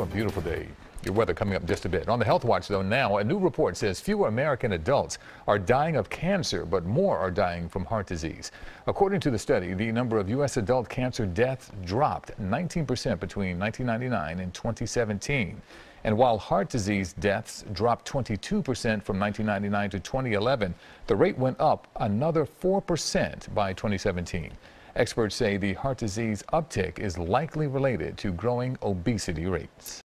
Well, a beautiful day. Your weather coming up just a bit. On the Health Watch, though, now a new report says fewer American adults are dying of cancer, but more are dying from heart disease. According to the study, the number of U.S. adult cancer deaths dropped 19% between 1999 and 2017. And while heart disease deaths dropped 22% from 1999 to 2011, the rate went up another 4% by 2017. Experts say the heart disease uptick is likely related to growing obesity rates.